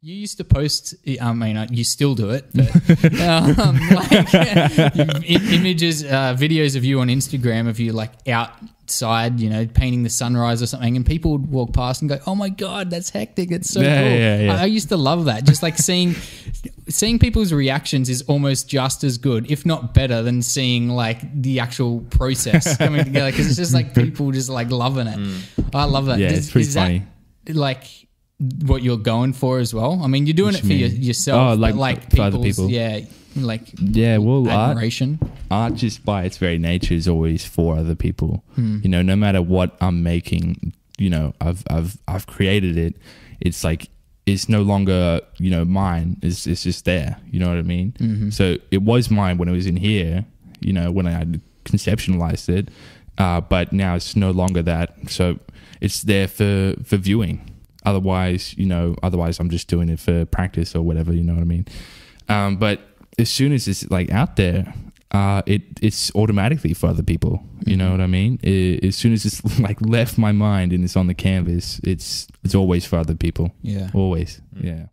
You used to post. I mean, uh, you still do it, but um, like images, uh, videos of you on Instagram of you like outside, you know, painting the sunrise or something, and people would walk past and go, "Oh my god, that's hectic! It's so Yeah, cool." yeah, yeah. I, I used to love that. Just like seeing seeing people's reactions is almost just as good, if not better, than seeing like the actual process coming together because it's just like people just like loving it. I love that. Yeah, it's pretty is that, funny. like what you're going for as well. I mean, you're doing What it for your, yourself, Oh, like like for other people. Yeah, like Yeah, well, art, admiration. art just by its very nature is always for other people. Hmm. You know, no matter what I'm making, you know, I've I've I've created it. It's like it's no longer you know mine. It's it's just there. You know what I mean? Mm-hmm. So it was mine when it was in here. You know, when I had conceptualized it, uh, but now it's no longer that. So it's there for for viewing. Otherwise, you know, otherwise I'm just doing it for practice or whatever. You know what I mean? Um, but as soon as it's like out there, uh, it it's automatically for other people. You know what I mean? I as soon as it's like left my mind and it's on the canvas, it's it's always for other people. Yeah. Always. Yeah.